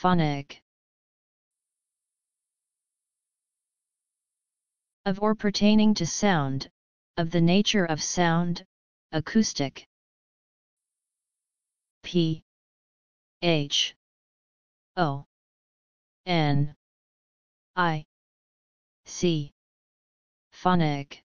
phonic. Of or pertaining to sound, of the nature of sound, acoustic. P. H. O. N. I. C. Phonic